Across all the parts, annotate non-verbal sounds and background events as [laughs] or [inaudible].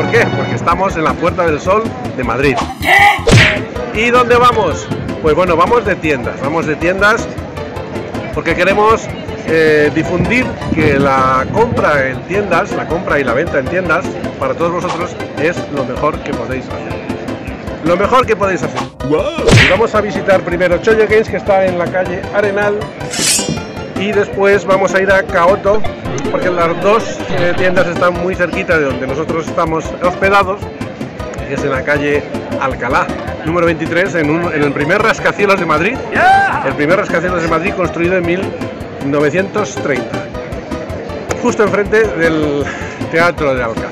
¿por qué? Porque estamos en la Puerta del Sol de Madrid. ¿Y dónde vamos? Pues bueno, vamos de tiendas, vamos de tiendas porque queremos eh, difundir que la compra en tiendas, la compra y la venta en tiendas, para todos vosotros es lo mejor que podéis hacer. Lo mejor que podéis hacer. Vamos a visitar primero Choyo Games, que está en la calle Arenal, y después vamos a ir a Kaoto, porque las dos eh, tiendas están muy cerquita de donde nosotros estamos hospedados, que es en la calle Alcalá, número 23, en, en el primer rascacielos de Madrid. El primer rascacielos de Madrid construido en 1930, justo enfrente del Teatro de Alcázar.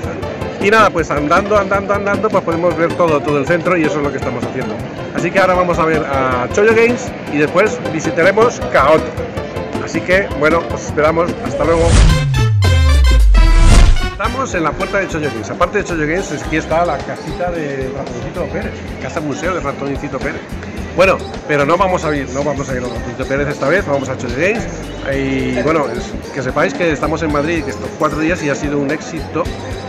Y nada, pues andando, andando, andando, pues podemos ver todo, todo el centro y eso es lo que estamos haciendo. Así que ahora vamos a ver a Choyo Games y después visitaremos Kaoto. Así que, bueno, os esperamos. Hasta luego. En la puerta de Choyo Games. Aparte de Choyo Games, aquí está la casita de Ratoncito Pérez, casa museo de Ratoncito Pérez. Bueno, pero no vamos a ir, no vamos a ir a Ratoncito Pérez esta vez, vamos a Choyo Games. Y bueno, que sepáis que estamos en Madrid, que estos cuatro días y ha sido un éxito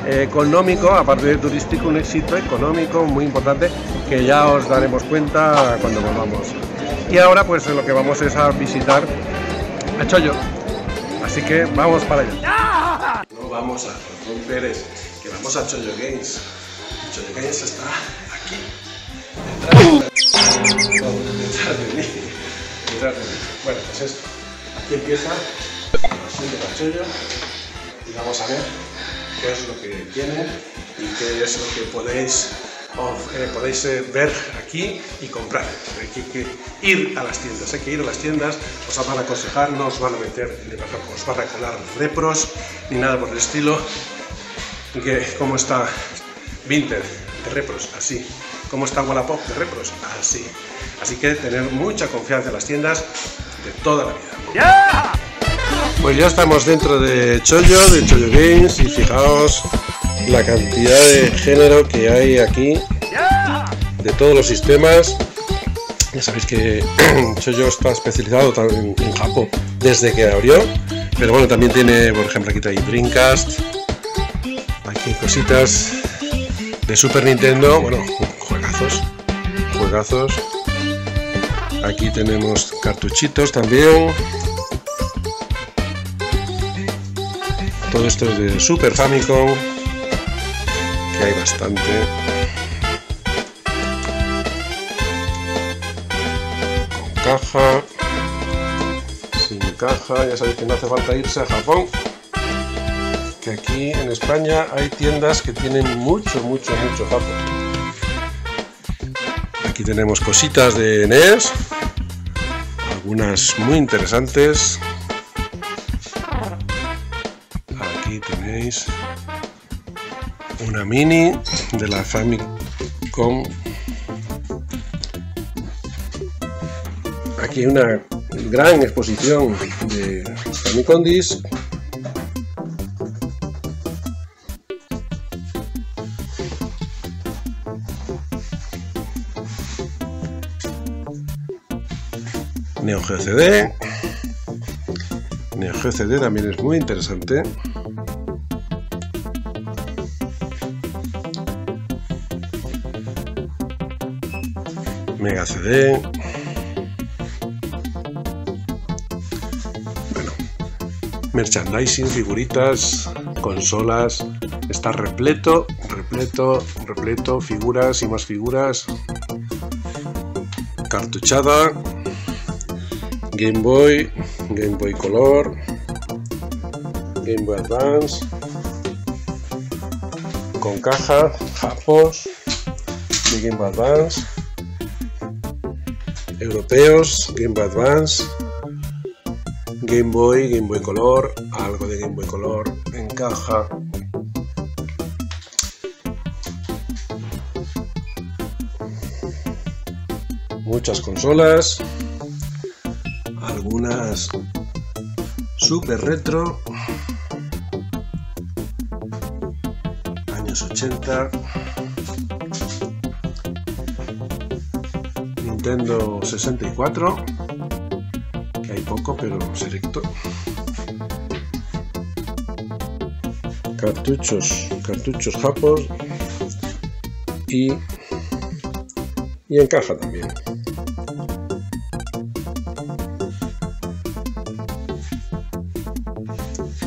económico, aparte de turístico, un éxito económico muy importante que ya os daremos cuenta cuando volvamos. Y ahora pues lo que vamos es a visitar a Chollo. Así que vamos para allá. No vamos a Ratón Pérez, que vamos a Chollo Games. Chollo Games está aquí. Detrás, detrás de mí. Detrás de mí. Bueno, pues esto. Aquí empieza pasión de Chollo. Y vamos a ver qué es lo que tiene y qué es lo que podéis, eh, podéis eh, ver aquí y comprar. Hay que, ir a las tiendas, hay que ir a las tiendas, os van a aconsejar, no os van a meter, os van a colar repros ni nada por el estilo. Que, ¿Cómo está Vinter de repros? Así. ¿Cómo está Wallapop de repros? Así. Así que tener mucha confianza en las tiendas de toda la vida. Pues ya estamos dentro de Chollo, de Chollo Games y fijaos la cantidad de género que hay aquí de todos los sistemas. Ya sabéis que [clears throat] Chollo está especializado en, Japón desde que abrió, pero bueno, también tiene, por ejemplo, aquí hay Dreamcast, aquí cositas de Super Nintendo, bueno, juegazos, juegazos. Aquí tenemos cartuchitos también. Todo esto es de Super Famicom, que hay bastante. Con caja, sin caja, ya sabéis que no hace falta irse a Japón. Que aquí en España hay tiendas que tienen mucho, mucho, mucho Japón. Aquí tenemos cositas de NES, algunas muy interesantes. Aquí tenéis mini de la Famicom. Aquí una gran exposición de Famicom Disc. Neo GCD. Neo GCD también es muy interesante. Mega CD. Bueno, merchandising, figuritas, consolas. Está repleto, repleto, repleto, figuras y más figuras. Cartuchada. Game Boy, Game Boy Color, Game Boy Advance, con caja, japos Game Boy Advance, europeos, Game Boy Advance, Game Boy, Game Boy Color, algo de Game Boy Color en caja. Muchas consolas, algunas super retro, años 80, Nintendo 64, que hay poco pero selecto. cartuchos, cartuchos japos y, y encaja también.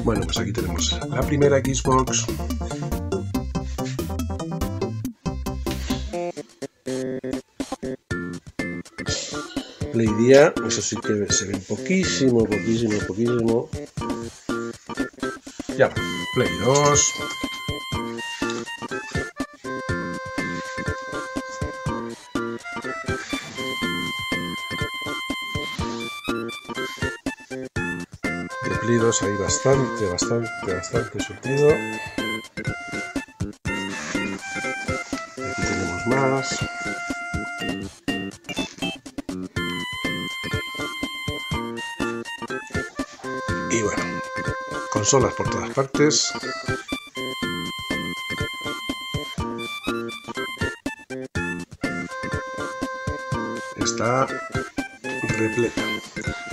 Bueno, pues aquí tenemos la primera Xbox. Play día, eso sí que se ve poquísimo, poquísimo, poquísimo. Ya, Play 2. hay bastante, bastante, bastante surtido. Aquí tenemos más. Y bueno, consolas por todas partes. Está repleta.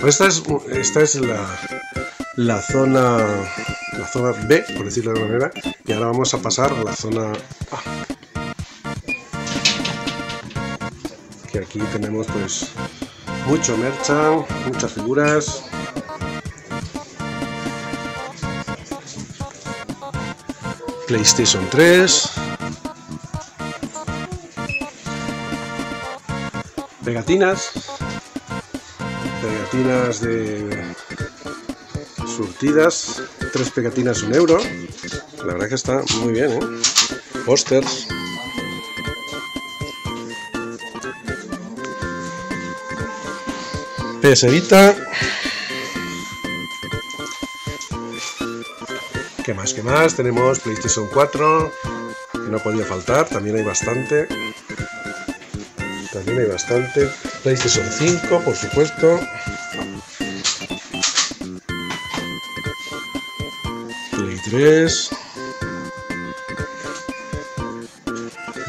Esta es, esta es la, la zona la zona B, por decirlo de alguna manera, y ahora vamos a pasar a la zona A. Que aquí tenemos pues mucho merchan, muchas figuras. PlayStation 3. Pegatinas. Pegatinas de surtidas, tres pegatinas un euro. La verdad que está muy bien, ¿eh? Pósters. PS. ¿Qué más? ¿Qué más? Tenemos PlayStation 4, que no podía faltar, también hay bastante. También hay bastante. PlayStation 5, por supuesto.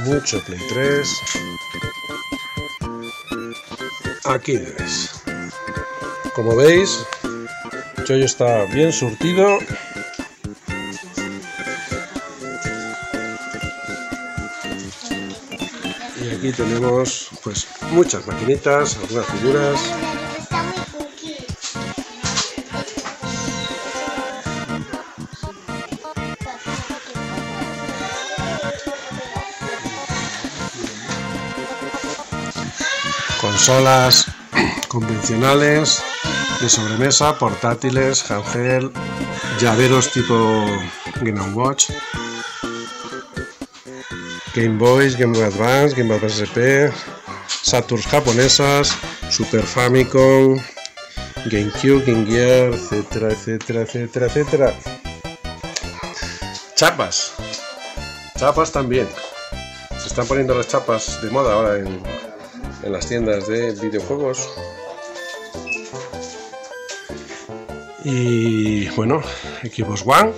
Mucho Play 3. Aquí debes. Como veis, el chollo está bien surtido. Aquí tenemos pues muchas maquinitas, algunas figuras. consolas convencionales de sobremesa, portátiles, handheld, llaveros tipo Game Watch, Game Boys, Game Boy Advance, Game Boy Advance SP, Saturns japonesas, Super Famicom, GameCube, Game Gear, etcétera, etcétera, etcétera, etcétera. Chapas. Chapas también. Se están poniendo las chapas de moda ahora en, en las tiendas de videojuegos. Y bueno, Xbox One.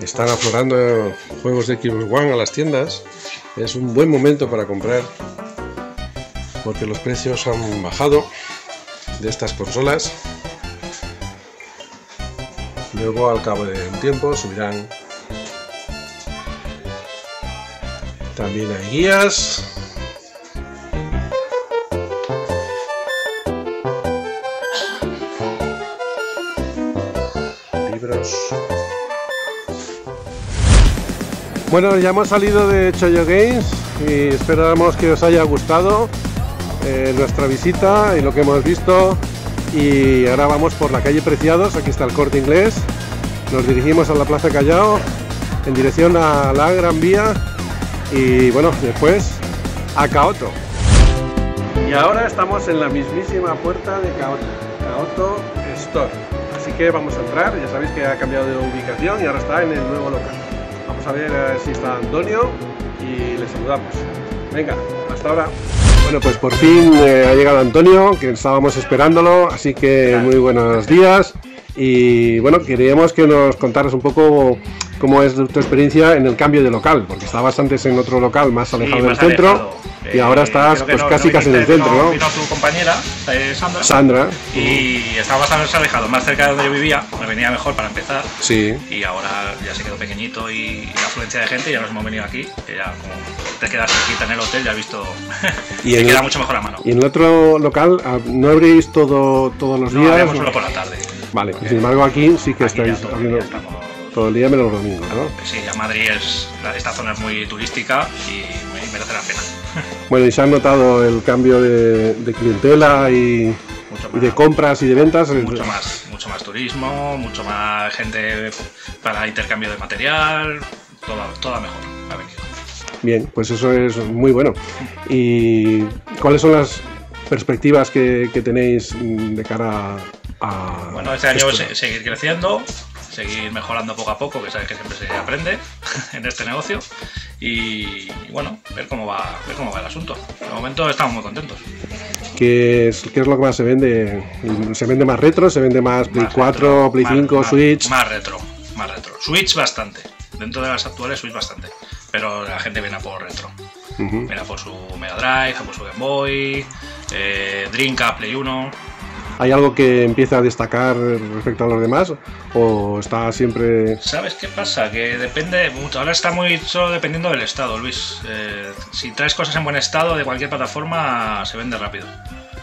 Están aflorando juegos de Xbox One a las tiendas. Es un buen momento para comprar porque los precios han bajado de estas consolas. Luego al cabo de un tiempo subirán. También hay guías Bueno, ya hemos salido de Choyo Games y esperamos que os haya gustado eh, nuestra visita y lo que hemos visto. Y ahora vamos por la calle Preciados, aquí está el corte inglés. Nos dirigimos a la Plaza Callao en dirección a la Gran Vía y bueno, después a Caoto. Y ahora estamos en la mismísima puerta de Caoto, Caoto Store. Así que vamos a entrar, ya sabéis que ha cambiado de ubicación y ahora está en el nuevo local. Vamos a ver si está Antonio y le saludamos. Venga, hasta ahora. Bueno, pues por fin eh, ha llegado Antonio, que estábamos esperándolo, así que muy buenos días. Y bueno, queríamos que nos contaras un poco cómo es tu experiencia en el cambio de local, porque estabas antes en otro local más alejado del centro y ahora estás pues casi casi en el centro, ¿no? Vino tu compañera, eh, Sandra. Sandra. Y estaba bastante alejado, más cerca de donde yo vivía, me venía mejor para empezar. Sí. Y ahora ya se quedó pequeñito y la afluencia de gente, ya nos hemos venido aquí, que ya como te quedas cerquita en el hotel, ya has visto [laughs] Y queda el- mucho mejor a mano. Y en el otro local, ah, ¿no abrís todo, todos los No, días? solo por la tarde. Vale, y sin embargo aquí sí que Aquí ya estáis todo todo el día menos los domingos, ¿no? Sí, ya Madrid es. Esta zona es muy turística y me- merece la pena. [laughs] Bueno, y se ha notado el cambio de, de clientela y, Mucho y de compras y de ventas. Mucho más, mucho más turismo, mucho más gente para intercambio de material, toda, toda mejor. Bien, pues eso es muy bueno. ¿Y cuáles son las perspectivas que, que tenéis de cara a... Bueno, este año se- seguir creciendo, seguir mejorando poco a poco, que sabes que siempre se aprende [laughs] en este negocio, y, y bueno, ver cómo va, ver cómo va el asunto. De momento estamos muy contentos. ¿Qué es, ¿Qué es lo que más se vende? ¿Se vende más retro? ¿Se vende más Play Más 4, retro, Play más- 5, más- Switch? Más retro, más retro. Switch bastante. Dentro de las actuales Switch bastante. Pero la gente viene a por retro. Viene a por su Mega Drive, a por su Game Boy, eh, Dreamcast, Play 1. ¿Hay algo que empieza a destacar respecto a los demás? ¿O está siempre.? ¿Sabes qué pasa? Que depende mucho. Ahora está muy solo dependiendo del estado, Luis. Eh, si traes cosas en buen estado de cualquier plataforma, se vende rápido.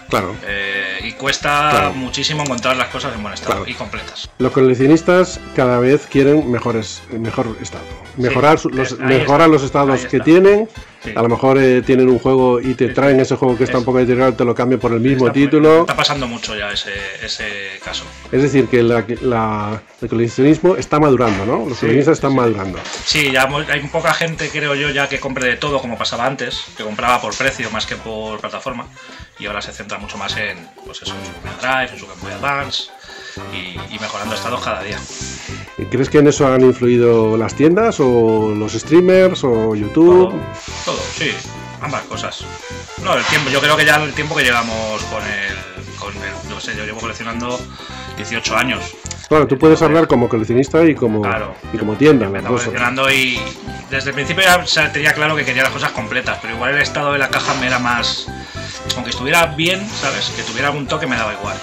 Claro. Eh, y cuesta Claro. muchísimo encontrar las cosas en buen estado Claro. y completas. Los coleccionistas cada vez quieren mejores, mejor estado. Mejorar, los, mejorar está, los estados que tienen. Sí. A lo mejor eh, tienen un juego y te traen ese juego que está Es- un poco deteriorado, te lo cambian por el mismo Está- título. Está pasando mucho ya ese, ese caso. Es decir, que la- la- el coleccionismo está madurando, ¿no? Los Sí, coleccionistas están sí. madurando. Sí, ya hay poca gente, creo yo, ya que compre de todo como pasaba antes, que compraba por precio más que por plataforma, y ahora se centra mucho más en, pues eso, en su Mega Drive, en su Game Boy Advance, y, y mejorando estados cada día. ¿Crees que en eso han influido las tiendas o los streamers o YouTube? Todo, todo, sí, ambas cosas. No, el tiempo, yo creo que ya el tiempo que llevamos con el, con el, no sé, yo llevo coleccionando 18 años. Claro, tú puedes hablar como coleccionista y como, Claro. y como tienda. dos. coleccionando y desde el principio ya o sea, tenía claro que quería las cosas completas, pero igual el estado de la caja me era más. Aunque estuviera bien, ¿sabes? Que tuviera algún toque me daba igual.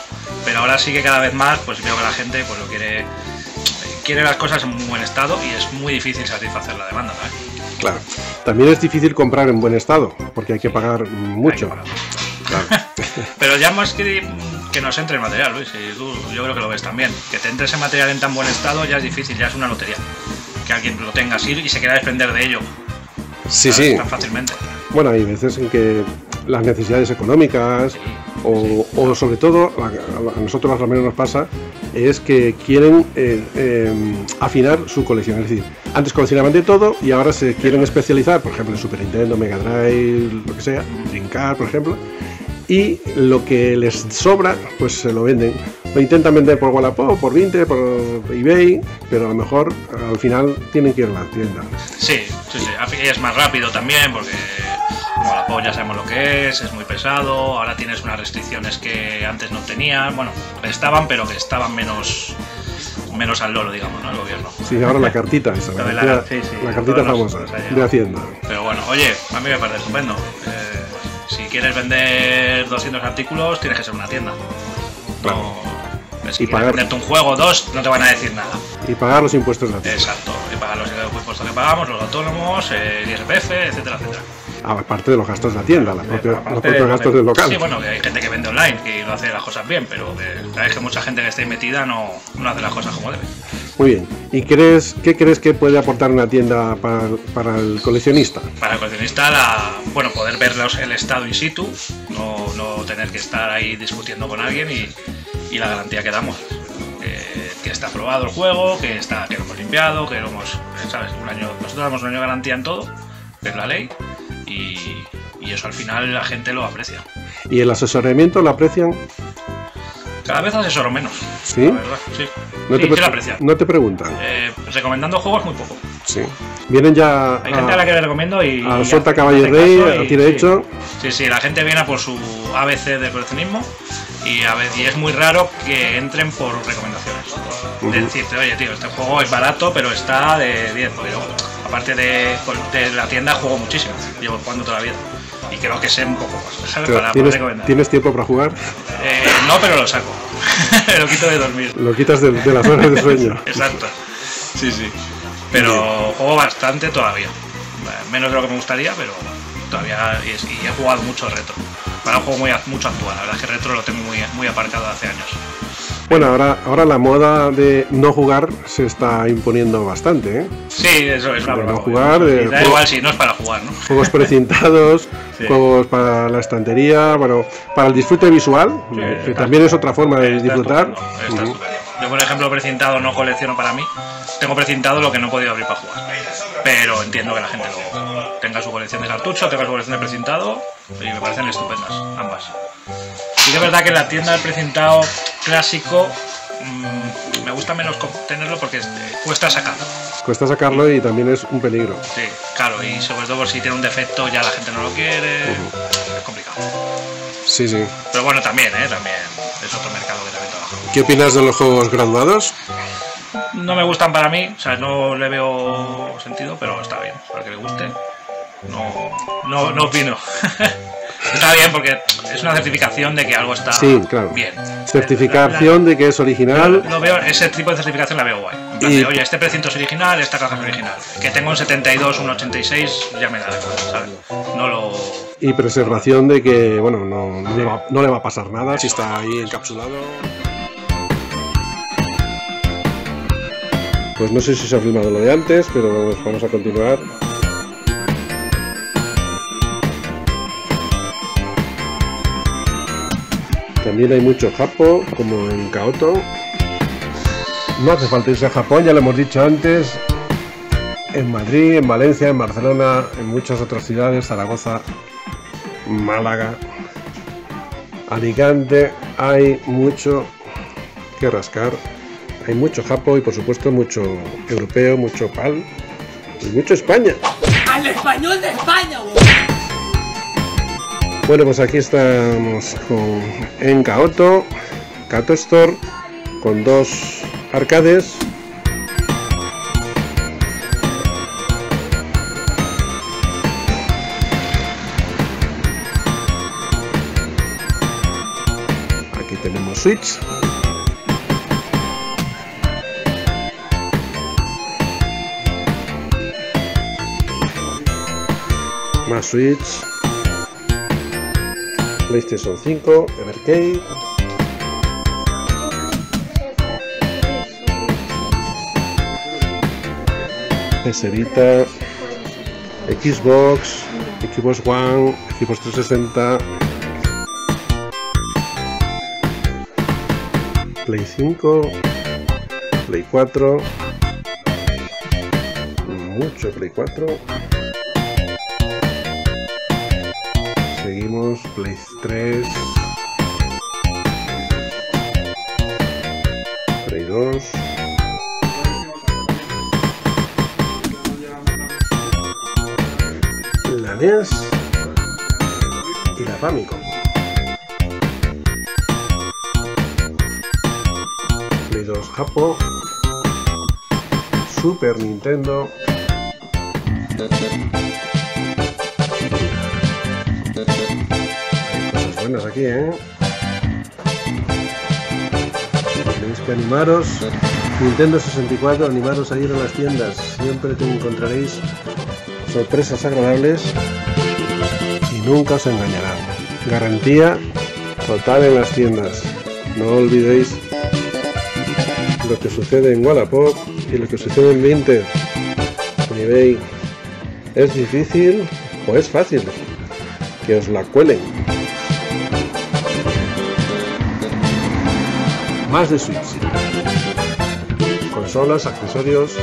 Pero ahora sí que cada vez más, pues veo que la gente pues lo quiere. Quiere las cosas en muy buen estado y es muy difícil satisfacer la demanda, ¿sabes? Claro. También es difícil comprar en buen estado, porque hay que pagar mucho. Que pagar. Claro. [laughs] Pero ya más que, que nos entre el material, Luis, y tú, yo creo que lo ves también. Que te entre ese material en tan buen estado ya es difícil, ya es una lotería. Que alguien lo tenga así y se quiera desprender de ello Sí, ¿sabes? sí. tan fácilmente. Bueno, hay veces en que las necesidades económicas Sí. o, o sobre todo, a, a nosotros los rameros nos pasa, es que quieren eh, eh, afinar su colección. Es decir, antes coleccionaban de todo y ahora se quieren especializar, por ejemplo, en Super Nintendo, Mega Drive, lo que sea, Dreamcast, por ejemplo, y lo que les sobra, pues se lo venden. Lo intentan vender por Wallapop, por Vinted, por eBay, pero a lo mejor al final tienen que ir a la tienda. Sí, sí, sí. Es más rápido también porque la ya sabemos lo que es, es muy pesado. Ahora tienes unas restricciones que antes no tenías. Bueno, estaban, pero que estaban menos menos al lolo, digamos, ¿no? El gobierno. Sí, ahora la cartita esa, [laughs] la, la- cartita- sí, sí, la cartita famosa de. Hacienda. Pero bueno, oye, a mí me parece estupendo. Eh, quieres vender 200 artículos, tienes que ser una tienda. Claro. No, si Y pagar- venderte un juego o dos, no te van a decir nada. Y pagar los impuestos de la tienda. Exacto. Y pagar los impuestos que pagamos, los autónomos, el IRPF, etcétera, etcétera. Aparte de los gastos de la tienda, la propia- Aparte los propios gastos del local. Sí, bueno, que hay gente que vende online y lo hace las cosas bien, pero que sabes que mucha gente que esté metida no, no hace las cosas como debe. Muy bien. ¿Y crees, qué crees que puede aportar una tienda para, para el coleccionista? Para el coleccionista, la, bueno, poder ver los- el estado in situ, no, no tener que estar ahí discutiendo con alguien y, y la garantía que damos. Que, que está aprobado el juego, que está que lo hemos limpiado, que lo hemos, ¿sabes? Un año, nosotros damos un año de garantía en todo, que es la ley, y, y eso al final la gente lo aprecia. ¿Y el asesoramiento lo aprecian? Cada vez asesoro menos, ¿Sí? la verdad, sí. No, sí, te, sí no preguntan. Eh, recomendando juegos muy poco. Sí. Vienen ya Hay gente a la que le recomiendo y. a hace- caballo rey, a tiro hecho. Sí, sí, la gente viene a por su ABC del coleccionismo y, a y es muy raro que entren por recomendaciones. de decirte, oye, tío, este juego es barato, pero está de 10. Pero aparte de, de la tienda, juego muchísimo. Llevo jugando toda la vida. Y creo que sé un poco ¿sabes? Para ¿Tienes. ¿Tienes tiempo para jugar? Eh, no, pero lo saco. [laughs] lo quito de dormir. Lo quitas de, de las horas de sueño. [laughs] Exacto. Sí, sí. Pero juego bastante todavía. Eh, Menos de lo que me gustaría, pero todavía. Y, he jugado mucho retro. Para un juego muy, mucho actual. La verdad es que retro lo tengo muy, muy aparcado hace años. Bueno, ahora, ahora la moda de no jugar se está imponiendo bastante, ¿eh? Sí, eso es una broma. no jugar, de da juego- igual si no es para jugar, ¿no? Juegos precintados, [laughs] Sí. juegos para la estantería, bueno, para el disfrute visual, Sí, que también es otra forma de disfrutar. estupendo, estupendo. Yo, por ejemplo, precintado no colecciono para mí. Tengo precintado lo que no he podido abrir para jugar. Pero entiendo que la gente lo tenga su colección de cartucho, tenga su colección de precintado y me parecen estupendas ambas. Es verdad que la tienda del precintado clásico mm, me gusta menos tenerlo porque este, cuesta sacarlo. Cuesta sacarlo y también es un peligro. Sí, claro, y sobre todo por si tiene un defecto ya la gente no lo quiere. Es complicado. Sí, sí. Pero bueno, también, ¿eh? También es otro mercado que también trabaja. ¿Qué opinas de los juegos graduados? No me gustan para mí, o sea, no le veo sentido, pero está bien, para que le guste. No, no, no opino. [laughs] está bien porque es una certificación de que algo está Sí, claro. bien. Certificación de que es original. lo veo, ese tipo de certificación la veo guay. En plan Y- de, Oye, este precinto es original, esta caja es original. Que tengo un 72, un 86, ya me da igual, ¿sabes? No lo. Y preservación de que, bueno, no, no le va, no le va a pasar nada si está ahí encapsulado. Pues no sé si se ha filmado lo de antes, pero vamos a continuar. También hay mucho Japo, como en Kaoto. No hace falta irse a Japón, ya lo hemos dicho antes. En Madrid, en Valencia, en Barcelona, en muchas otras ciudades, Zaragoza, Málaga, Alicante, hay mucho que rascar. Hay mucho Japo y por supuesto mucho europeo, mucho PAL y mucho España. al español de España, güey. Bueno, pues aquí estamos con, en Kaoto, Kato Store, con dos arcades. Aquí tenemos Switch. Más Switch. PlayStation 5, el arcade. PS Xbox, Xbox One, Xbox 360, Play 5, Play 4, mucho Play 4. Play 3, Play 2. La NES y la Famicom. Play 2 Japo, Super Nintendo. Aquí, ¿eh? Tenéis que animaros. Nintendo 64, animaros a ir a las tiendas. Siempre te encontraréis sorpresas agradables y nunca os engañarán. Garantía total en las tiendas. No olvidéis lo que sucede en Wallapop y lo que sucede en Vinted. En. ¿Es difícil o es fácil? Que os la cuelen. Más de Switch. Consolas, accesorios.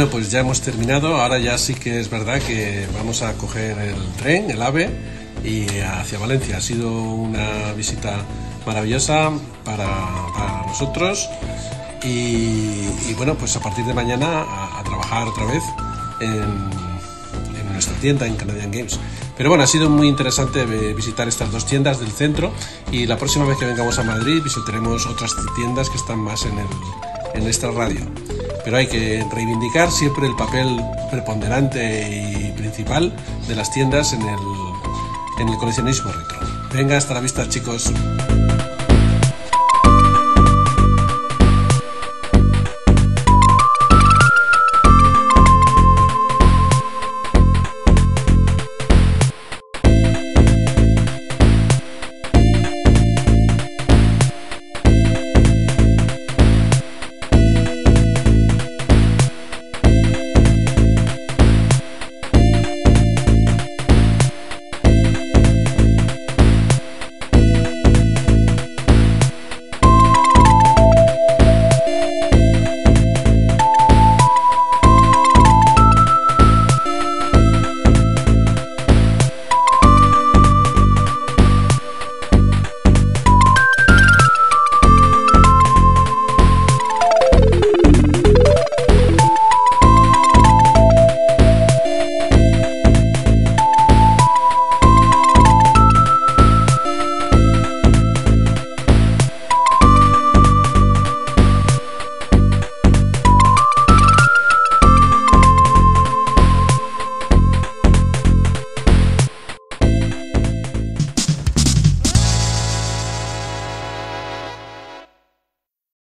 Bueno, pues ya hemos terminado. Ahora ya sí que es verdad que vamos a coger el tren, el AVE, y hacia Valencia. Ha sido una visita maravillosa para, nosotros. Y, bueno, pues a partir de mañana a, trabajar otra vez en, nuestra tienda en Canadian Games. Pero bueno, ha sido muy interesante visitar estas dos tiendas del centro y la próxima vez que vengamos a Madrid visitaremos otras tiendas que están más en, el, en esta radio. Pero hay que reivindicar siempre el papel preponderante y principal de las tiendas en el, en el coleccionismo retro. Venga, hasta la vista chicos.